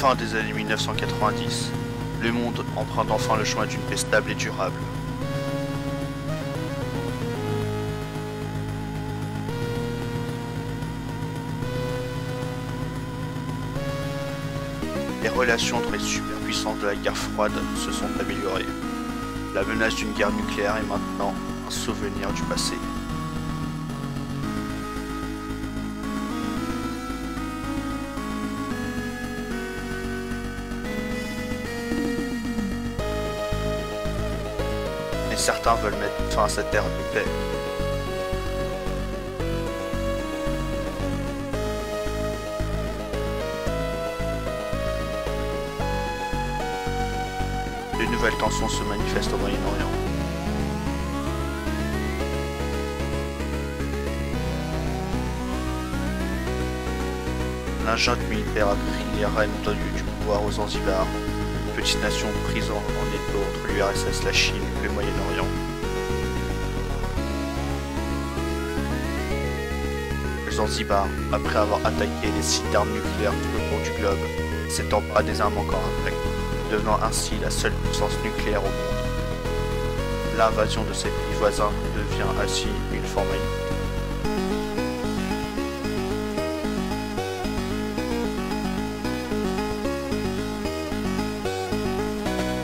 Fin des années 1990, le monde emprunte enfin le chemin d'une paix stable et durable. Les relations entre les superpuissances de la guerre froide se sont améliorées. La menace d'une guerre nucléaire est maintenant un souvenir du passé. Veulent mettre fin à cette ère de paix. De nouvelles tensions se manifestent au Moyen-Orient. La junte militaire a pris les rênes du, pouvoir aux Zanzibar, petite nation prise en, en étau entre l'URSS, la Chine et le Moyen-Orient. Zanzibar, après avoir attaqué les sites d'armes nucléaires tout le tour du globe, s'est emparé des armes encore après, devenant ainsi la seule puissance nucléaire au monde. L'invasion de ses pays voisins devient ainsi une formalité.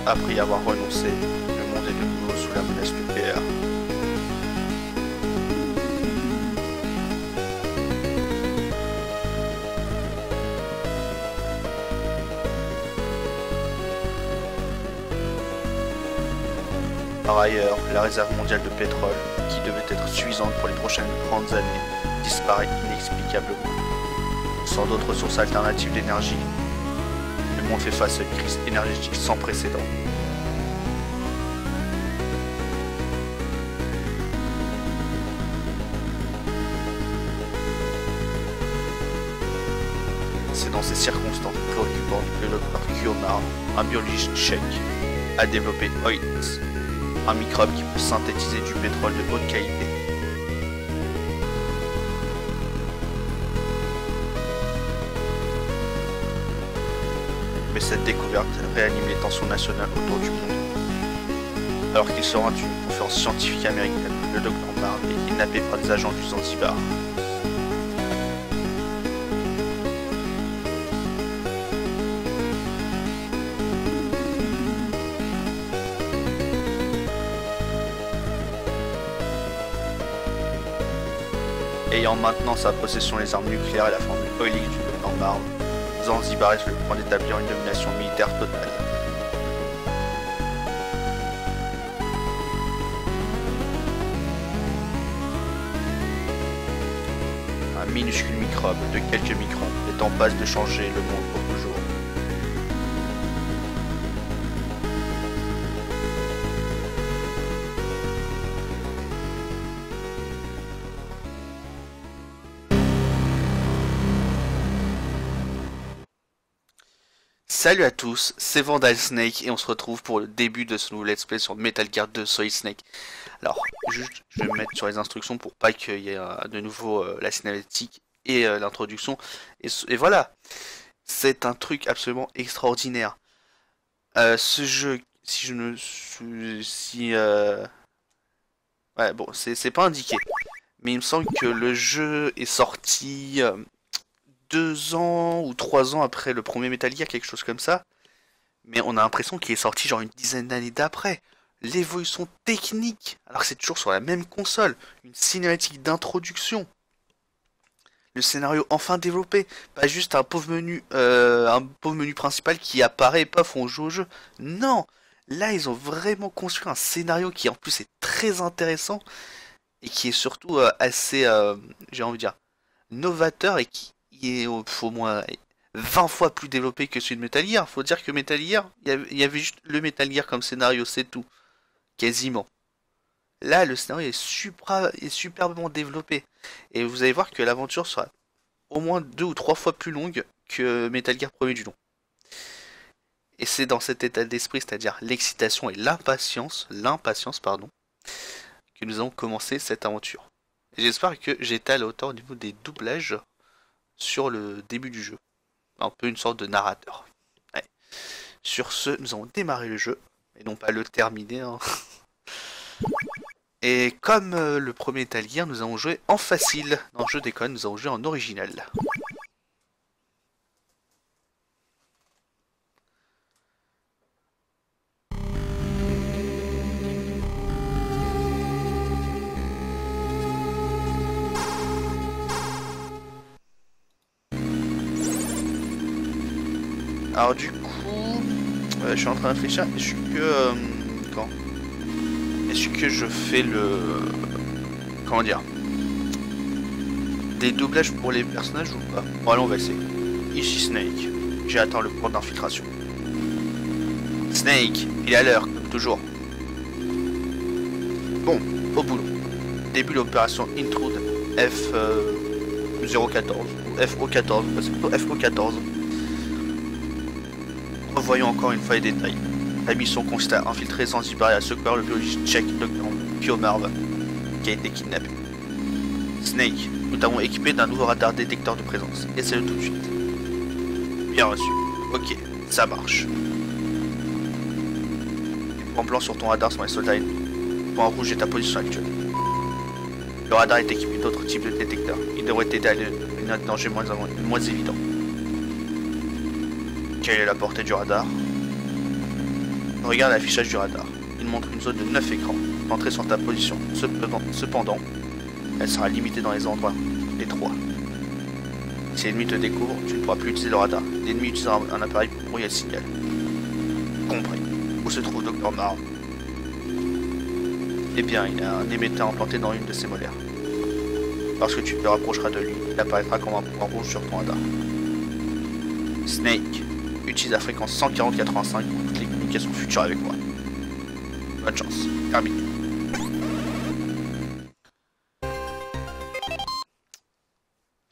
Après y avoir renoncé, Par ailleurs, la réserve mondiale de pétrole, qui devait être suffisante pour les prochaines 30 années, disparaît inexplicablement. Sans d'autres sources alternatives d'énergie, le monde fait face à une crise énergétique sans précédent. C'est dans ces circonstances préoccupantes que le docteur Kyomar, un biologiste tchèque, a développé OITS, un microbe qui peut synthétiser du pétrole de haute qualité. Mais cette découverte réanime les tensions nationales autour du monde. Alors qu'il se rend une conférence scientifique américaine, le docteur Marr est kidnappé par des agents du Zanzibar. Ayant maintenant sa possession les armes nucléaires et la formule oilique du docteur Marv, Zanzibar est sur le point d'établir une domination militaire totale. Un minuscule microbe de quelques microns est en passe de changer le monde Salut à tous, c'est Vandal Snake et on se retrouve pour le début de ce nouveau let's play sur Metal Gear 2 Solid Snake. Alors, juste, je vais me mettre sur les instructions pour pas qu'il y ait euh, de nouveau euh, la cinématique et euh, l'introduction. Et, voilà, c'est un truc absolument extraordinaire. ce jeu, si je ne... Si... Ouais, bon, c'est pas indiqué. Mais il me semble que le jeu est sorti deux ans ou trois ans après le premier Metal Gear, quelque chose comme ça. Mais on a l'impression qu'il est sorti genre une dizaine d'années d'après. L'évolution technique, alors que c'est toujours sur la même console, une cinématique d'introduction. Le scénario enfin développé, pas juste un pauvre menu, euh, un pauvre menu principal qui apparaît et paf on joue au jeu. Non, là ils ont vraiment construit un scénario qui en plus est très intéressant et qui est surtout euh, assez, euh, j'ai envie de dire, novateur et qui est au, moins 20 fois plus développé que celui de Metal Gear. Faut dire que Metal Gear, il y avait juste le Metal Gear comme scénario, c'est tout. Quasiment. Là, le scénario est, superbement développé. Et vous allez voir que l'aventure sera au moins deux ou trois fois plus longue que Metal Gear premier du nom. Et c'est dans cet état d'esprit, c'est-à-dire l'excitation et l'impatience, l'impatience, pardon, que nous avons commencé cette aventure. J'espère que j'étais à la hauteur au niveau des doublages sur le début du jeu. Un peu une sorte de narrateur. Sur ce, nous allons démarrer le jeu, et non pas le terminer. Hein. Et comme euh, le premier Metal nous allons jouer en facile. Le jeu déconne, nous allons jouer en original. Alors du coup, euh, je suis en train de réfléchir. Suis que euh, quand Est-ce que je fais le comment dire des doublages pour les personnages ou pas? Bon allons on va essayer. Ici Snake. J'attends le point d'infiltration. Snake, il est à l'heure, comme toujours. Bon, au boulot. Début l'opération Intrude F 014 FO14, c'est plutôt FO14. Revoyons encore une fois les détails. La mission consiste à infiltrer Zanzibar et à secourir le biologiste tchèque Dr. Pio Marv, qui a été kidnappé. Snake, nous t'avons équipé d'un nouveau radar détecteur de présence. Essaye-le tout de suite. Bien reçu. Ok, ça marche. En blanc sur ton radar sont les soldats. Point rouge est ta position actuelle. Le radar est équipé d'autres types de détecteurs. Il devrait t'aider à un danger moins, moins évident. Quelle est la portée du radar Regarde l'affichage du radar. Il montre une zone de 9 écrans, centrée sur ta position. Cependant, elle sera limitée dans les endroits étroits. Si l'ennemi te découvre, tu ne pourras plus utiliser le radar. L'ennemi utilisera un appareil pour brouiller le signal. Compris. Où se trouve Dr. Marv Eh bien, il a un émetteur implanté dans une de ses molaires. Lorsque tu te rapprocheras de lui, il apparaîtra comme un point rouge sur ton radar. Snake utilise la fréquence 140-85 pour toutes les communications futures avec moi. Bonne chance. Terminé.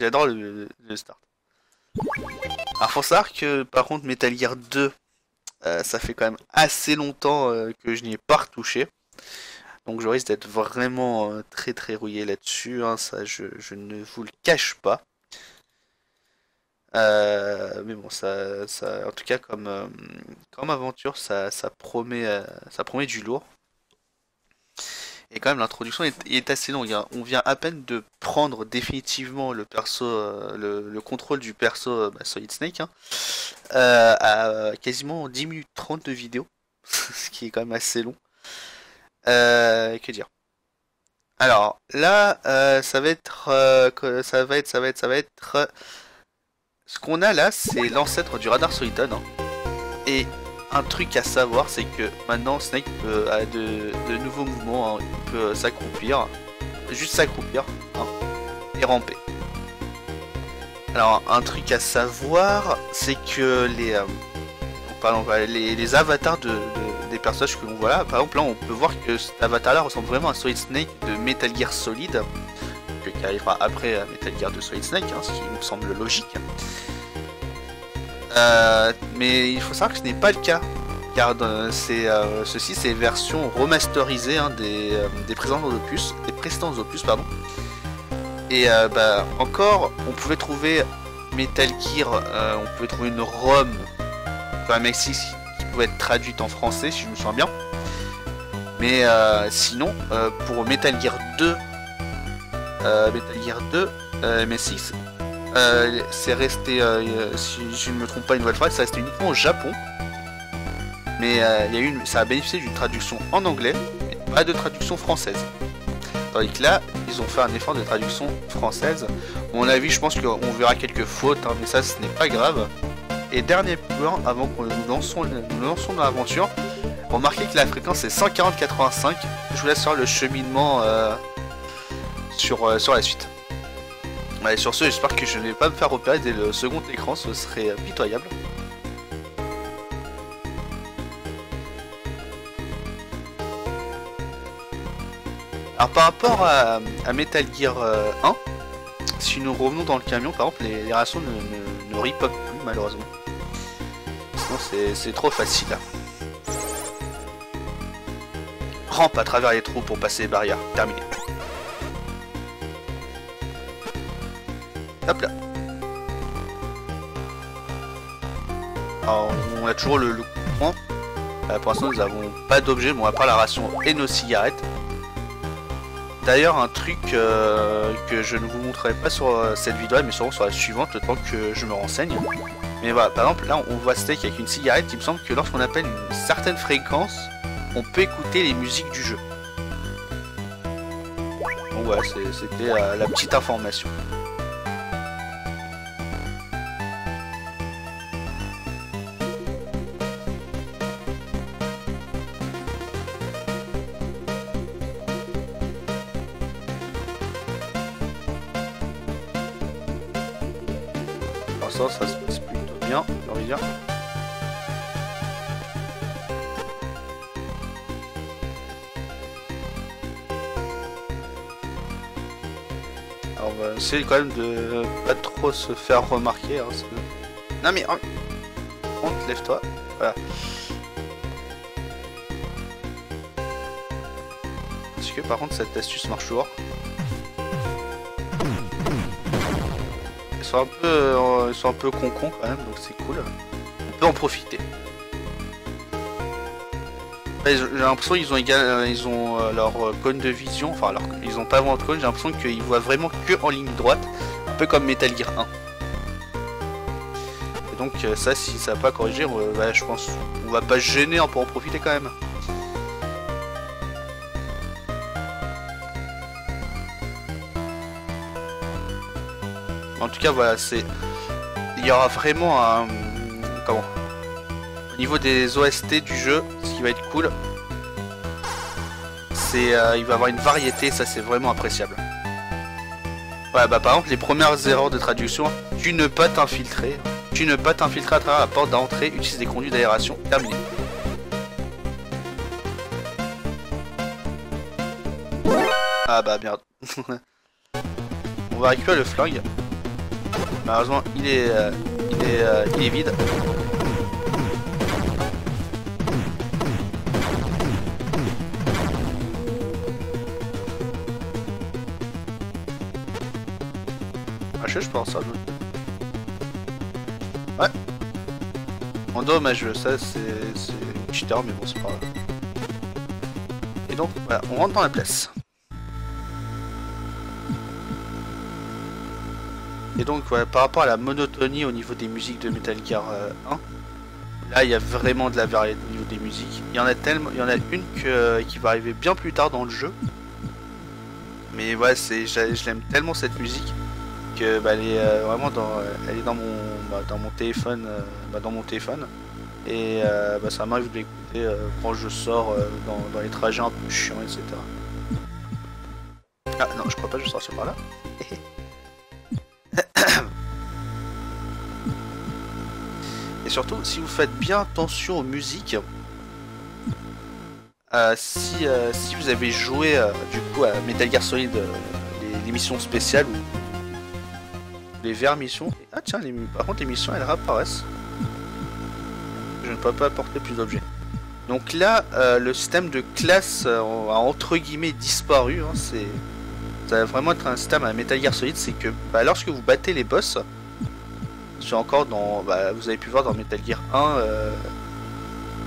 J'adore le, start. Alors faut savoir que par contre Metal Gear 2, euh, ça fait quand même assez longtemps euh, que je n'y ai pas retouché. Donc je risque d'être vraiment euh, très très rouillé là-dessus, hein. ça je, je, ne vous le cache pas. Euh, mais bon, ça, ça, en tout cas, comme, euh, comme aventure, ça, ça, promet, euh, ça promet du lourd. Et quand même, l'introduction est, assez longue. Hein. On vient à peine de prendre définitivement le perso, le, contrôle du perso bah, Solid Snake, hein, à quasiment 10 minutes 30 de vidéo, ce qui est quand même assez long. que dire? Alors là, ça va être, ça va être, ça va être, ça va être ce qu'on a là, c'est l'ancêtre du radar Soliton. Hein. Et un truc à savoir, c'est que maintenant Snake a de, nouveaux mouvements. Hein. Il peut s'accroupir, juste s'accroupir hein, et ramper. Alors, un truc à savoir, c'est que les, euh, avatars de, des personnages que l'on voit là, par exemple, là, on peut voir que cet avatar-là ressemble vraiment à Solid Snake de Metal Gear Solid arrivera après Metal Gear de Solid Snake, ce qui me semble logique. Euh, mais il faut savoir que ce n'est pas le cas, car euh, ceci c'est version remasterisée hein, des, euh, des, précédents opus, des précédents opus pardon. Et bah, encore, on pouvait trouver Metal Gear, on pouvait trouver une ROM quand même qui pouvait être traduite en français si je me souviens bien. Mais sinon, pour Metal Gear 2, Metal Gear 2, MSX, euh, c'est resté, euh, si je ne me trompe pas une nouvelle fois, ça resté uniquement au Japon. Mais euh, il y a une, ça a bénéficié d'une traduction en anglais, mais pas de traduction française. Tandis que là, ils ont fait un effort de traduction française. À mon avis, je pense qu'on verra quelques fautes, hein, mais ça, ce n'est pas grave. Et dernier point, avant que nous lançons, nous lançons dans l'aventure, remarquez que la fréquence est 140-85. Je vous laisse faire le cheminement sur, sur la suite sur ce, j'espère que je ne vais pas me faire repérer dès le second écran, ce serait pitoyable. Alors par rapport à, Metal Gear 1, euh, si nous revenons dans le camion, par exemple, les, les rations ne, ne, plus malheureusement. Sinon c'est trop facile. Rampe à travers les trous pour passer les barrières. Terminé. Hop là. Alors, on a toujours le, le coupon. Euh, pour l'instant, nous n'avons pas d'objet, bon, à part la ration et nos cigarettes. D'ailleurs, un truc euh, que je ne vous montrerai pas sur euh, cette vidéo, mais sûrement sur la suivante, le temps que je me renseigne. Mais voilà, par exemple, là, on voit Steak avec une cigarette. Il me semble que lorsqu'on appelle une certaine fréquence, on peut écouter les musiques du jeu. Donc voilà, c'était euh, la petite information. Essayer quand même de pas trop se faire remarquer. hein, Non mais... oh, Honte, lève-toi. Voilà. Est-ce que par contre cette astuce marche toujours? Ils sont un peu, euh, ils sont un peu concons quand même, donc c'est cool. On peut en profiter. J'ai l'impression qu'ils ont, euh, ils ont euh, leur euh, cône de vision, enfin ils ont pas vraiment de cône, j'ai l'impression qu'ils voient vraiment que en ligne droite, un peu comme Metal Gear 1. Et donc ça, si ça va pas corriger, on, va- je pense, on va pas se gêner hein, pour en profiter quand même. En tout cas, voilà, c'est. Il y aura vraiment un. Comment Au niveau des OST du jeu, va être cool, c'est. euh, il va avoir une variété, ça c'est vraiment appréciable. Ouais, bah par exemple, les premières erreurs de traduction, tu ne pas t'infiltrer. Tu ne pas t'infiltrer à travers la porte d'entrée, utilise des conduits d'aération, terminé. Ah bah merde. On va récupérer le flingue. Malheureusement, il est, euh, il est, euh, il est vide. Je, pense. Ouais. En dommage, ça c'est une cheater, mais bon, c'est pas grave. Et donc, voilà, on rentre dans la place. Et donc, voilà, par rapport à la monotonie au niveau des musiques de Metal Gear euh, 1, là, il y a vraiment de la variété au niveau des musiques. Il y en a tellement, il y en a une que- qui va arriver bien plus tard dans le jeu. Mais ouais, c'est, je, je l'aime tellement cette musique bah, elle est euh, vraiment mon, bah, dans mon téléphone, euh, bah, dans mon téléphone. Et euh, ça m'arrive de l'écouter euh, quand je sors euh, dans, les trajets un peu chiants, etc. Ah non, je crois pas que je sortir par là. Et surtout, si vous faites bien attention aux musiques, euh, si, euh, vous avez joué euh, du coup à Metal Gear Solid, euh, missions spéciales ou les verts missions, ah tiens, les, par contre les missions elles réapparaissent. Je ne peux pas apporter plus d'objets. Donc là, euh, le système de classe euh, a entre guillemets disparu. hein, c'est ça va vraiment être un système à Metal Gear Solid, c'est que bah, lorsque vous battez les boss, c'est encore dans, bah, vous avez pu voir dans Metal Gear 1. euh,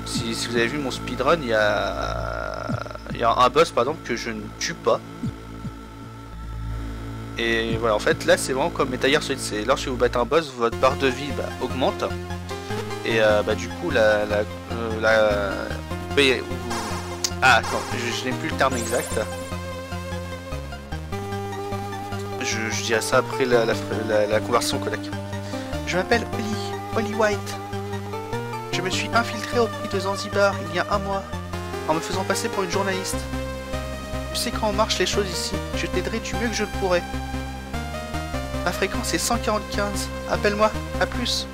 si, si vous avez vu mon speedrun, il y a, il y a un boss par exemple que je ne tue pas. Et voilà, en fait là c'est vraiment comme Metal Gear c'est lorsque vous battez un boss, votre barre de vie bah, augmente. Et euh, bah du coup la... la, euh, la- Ah attends, je, n'ai plus le terme exact. Je, je dirai ça après la, la, conversion Kodak. Je m'appelle Oli, Oli White. Je me suis infiltré au pays de Zanzibar il y a un mois, en me faisant passer pour une journaliste. Tu sais comment marchent les choses ici, je t'aiderai du mieux que je pourrai. Ma fréquence est 145, appelle-moi, à plus.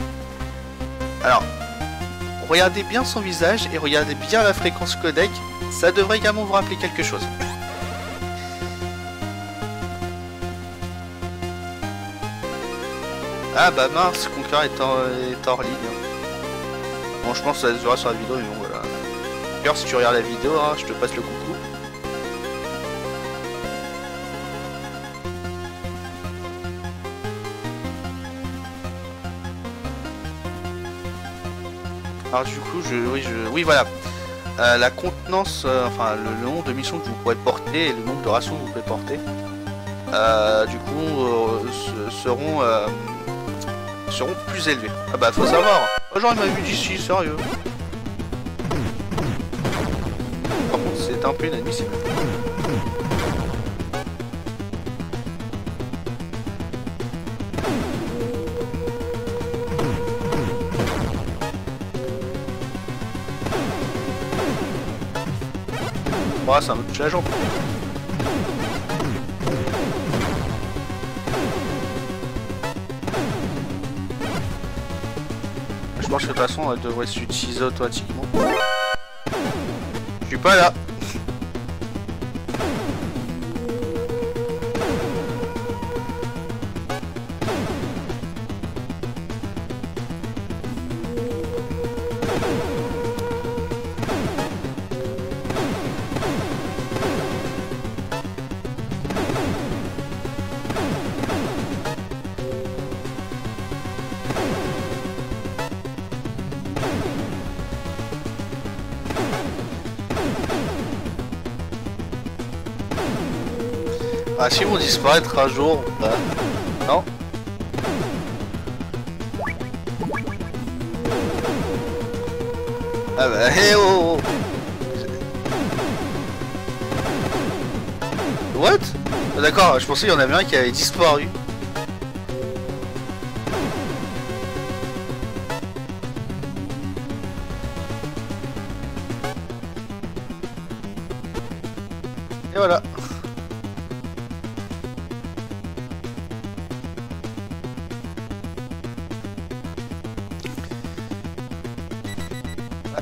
Alors, regardez bien son visage et regardez bien la fréquence codec, ça devrait également vous rappeler quelque chose. Ah bah mince, Conqueror est, en, est hors ligne. Bon, je pense que ça se verra sur la vidéo, mais bon voilà. D'ailleurs, si tu regardes la vidéo, hein, je te passe le coucou. Alors du coup, je, oui, je, oui, voilà. Euh, la contenance, euh, enfin le, nombre de missions que vous pourrez porter et le nombre de rations que vous pouvez porter, euh, du coup, seront seront plus élevés. Ah bah faut savoir. Oh, genre il m'a vu d'ici, sérieux. C'est un peu inadmissible. Ah, ça me touche la jambe. Je pense que de toute façon, elle devrait s'utiliser automatiquement. Je suis pas là. Ah si vont disparaître un jour, bah, non Ah bah hé oh, oh What? Ah, D'accord, je pensais qu'il y en avait un qui avait disparu.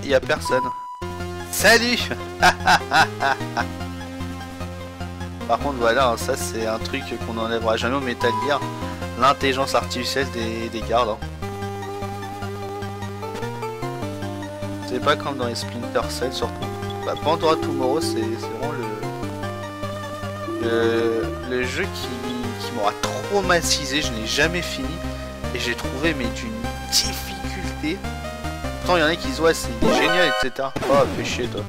Y a personne. Salut Par contre, voilà, hein, ça c'est un truc qu'on n'enlèvera jamais au Metal. L'intelligence artificielle des, gardes. Hein. C'est pas comme dans les Splinter Cell, surtout. Bah, Pandora Tomorrow, c'est vraiment le, le, jeu qui, qui m'aura traumatisé. Je n'ai jamais fini. Et j'ai trouvé, mais d'une difficulté il y en a qui se voient, c'est génial, etc. Oh, fais chier, toi.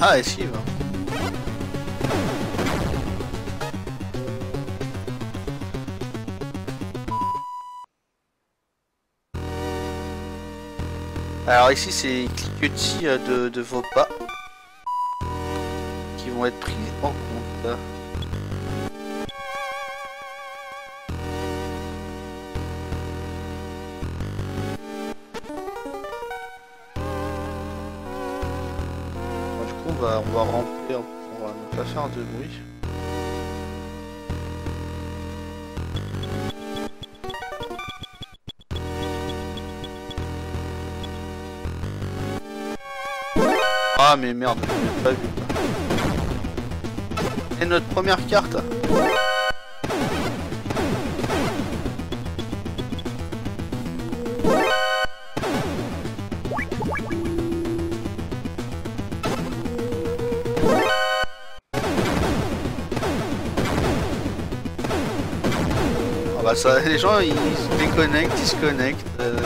Ah, esquive. Alors ici c'est cliquetis euh, de, de, vos pas qui vont être pris en compte. du coup on va, on va remplir, on va ne pas faire de bruit. Ah mais merde, pas vu. Et notre première carte Ah bah ça, les gens ils se déconnectent, ils se connectent. Euh...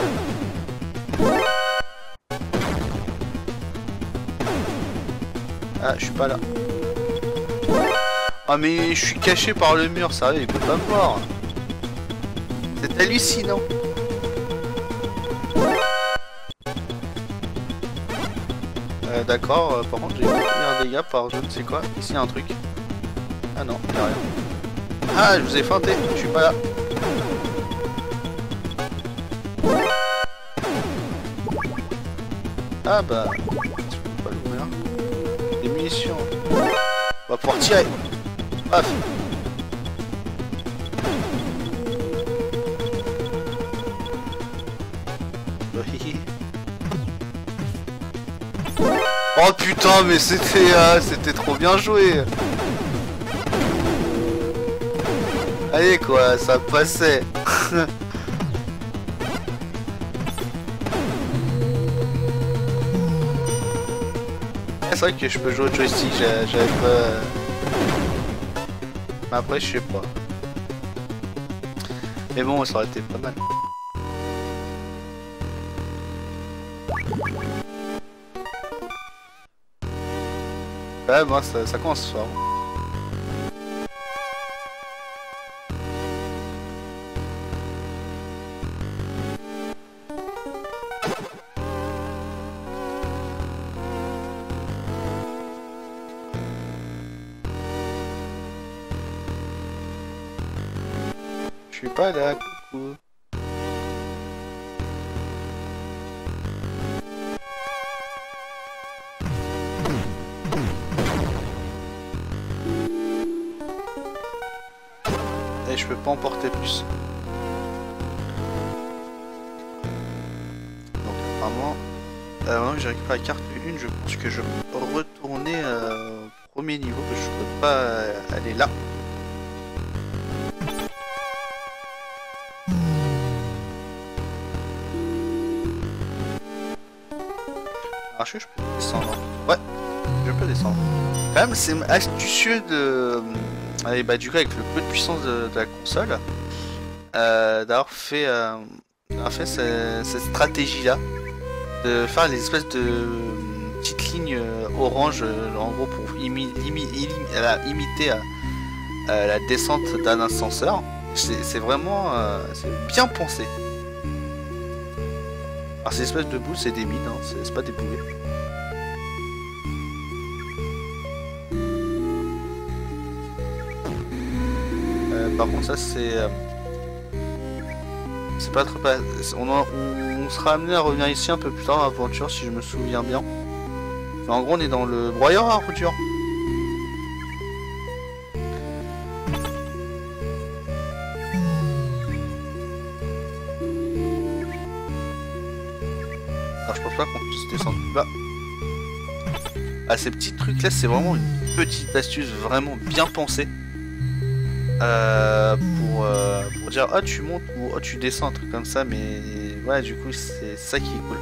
Je suis pas là. Ah mais je suis caché par le mur, ça il peut pas me voir. C'est hallucinant. Euh, D'accord, euh, par contre j'ai un dégât par je ne sais quoi. Ici y a un truc. Ah non, y'a rien. Ah, je vous ai feinté, je suis pas là. Ah bah... pouvoir tirer. Oh putain mais c'était euh, c'était trop bien joué. Allez quoi ça passait. Eh, c'est vrai que je peux jouer au joystick j'avais pas... Après, je sais pas. Mais bon, ça aurait été pas mal. Ouais, moi, ça, ça commence fort. Je Et je peux pas emporter plus. Donc apparemment, euh, j'ai récupéré la carte 1, je pense que je peux retourner euh, au premier niveau, que je peux pas euh, aller là. Je peux descendre. Ouais, je peux descendre. Quand même, c'est astucieux de... Et bah du coup, avec le peu de puissance de, la console, euh, d'avoir fait, euh, fait cette, stratégie-là, de faire les espèces de euh, petites lignes orange, en gros pour imi- imi- imi- imiter la descente d'un ascenseur. C'est vraiment bien pensé. Alors ces espèces de boules, c'est des mines, hein, c'est pas des bouées. Euh, par contre, ça c'est. euh, C'est pas pas- On, sera amené à revenir ici un peu plus tard dans l'aventure si je me souviens bien. Mais en gros, on est dans le broyeur à routure. Ah, ces petits trucs là, c'est vraiment une petite astuce vraiment bien pensée. Euh, pour, euh, pour dire ah tu montes ou oh, tu descends un truc comme ça mais ouais du coup c'est ça qui est cool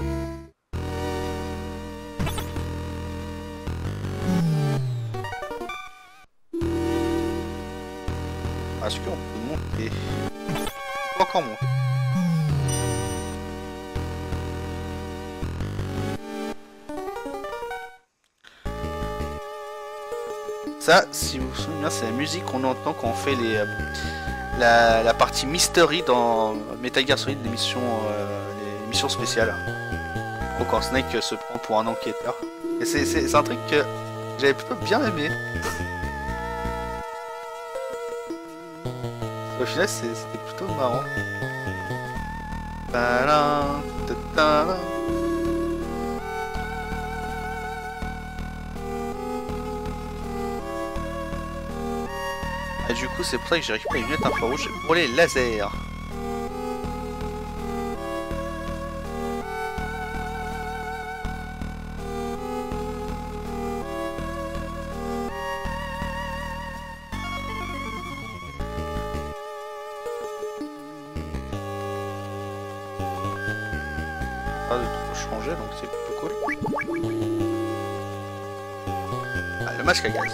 est-ce qu'on peut monter? Encore monter Ça, si vous vous souvenez c'est la musique qu'on entend quand on fait les, euh, la, partie mystery dans Metal Gear Solid, l'émission euh, spéciales. Donc quand Snake se prend pour un enquêteur. Et c'est- un truc que j'avais plutôt bien aimé. Au final, c'était plutôt marrant. C'est pour ça que j'ai récupéré une lunette infrarouge pour les lasers. Pas de trop changer, donc c'est cool. Ah, le masque à gaz.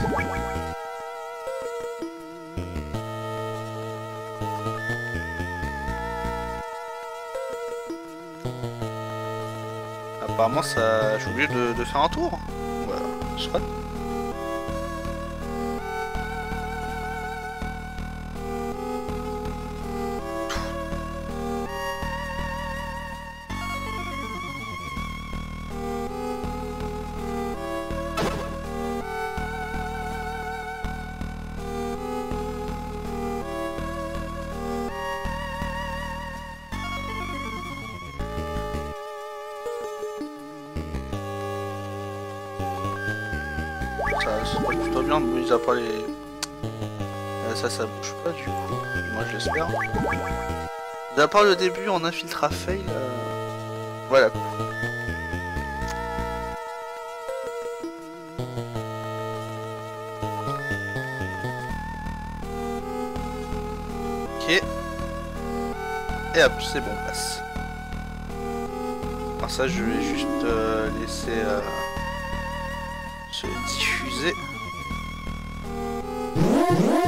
Apparemment, ça, je suis de faire un tour. Voilà, soit. Ça, ça va plutôt bien, mis à part les... Euh, ça, ça bouge pas du coup. Moi, je l'espère. Mis à part le début en infiltra fail, euh, voilà. Ok. Et hop, c'est bon, on passe. Alors ça, je vais juste euh, laisser...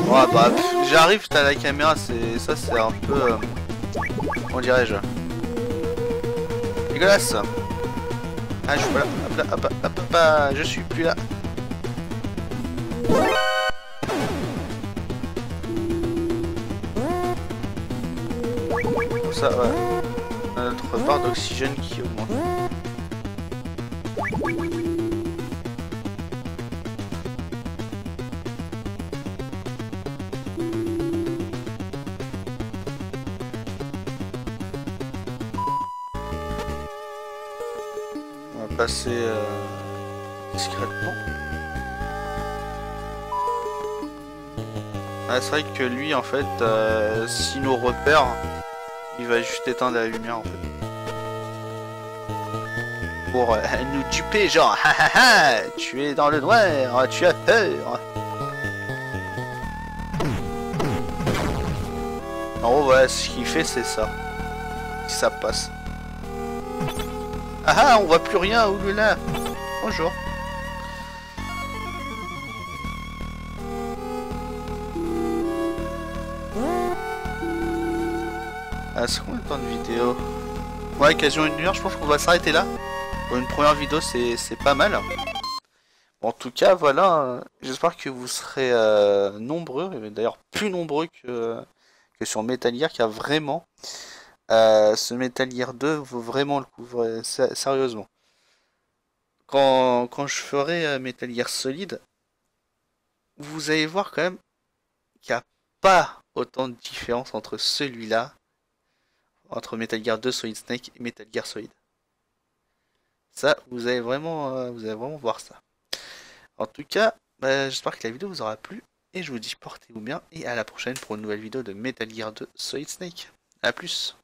Ouais bah j'arrive à la caméra, c'est ça c'est un peu euh, comment dirais-je? Dégueulasse. Ah je suis pas là, hop là, hop, hop, hop, je suis plus là. Comme ça ouais. Notre barre d'oxygène qui augmente. Passer euh, discrètement. Ah, c'est vrai que lui, en fait, euh, s'il nous repère, il va juste éteindre la lumière, en fait. Pour euh, nous duper, genre, tu es dans le noir, tu as peur. En gros, voilà, ce qu'il fait, c'est ça. Si ça passe. Ah ah, on voit plus rien, là Bonjour. Ah, c'est combien de temps de vidéo Ouais, quasiment une heure, je pense qu'on va s'arrêter là. Pour une première vidéo, c'est pas mal. en tout cas, voilà, j'espère que vous serez euh, nombreux, d'ailleurs plus nombreux que, que sur Metal Gear, qui a vraiment euh, ce Metal Gear 2 vaut vraiment le coup, sérieusement. Quand, quand je ferai euh, Metal Gear Solid, vous allez voir quand même qu'il n'y a pas autant de différence entre celui-là, entre Metal Gear 2 Solid Snake et Metal Gear Solid. Ça, vous allez vraiment, euh, voir ça. En tout cas, bah, j'espère que la vidéo vous aura plu. Et je vous dis portez-vous bien et à la prochaine pour une nouvelle vidéo de Metal Gear 2 Solid Snake. A plus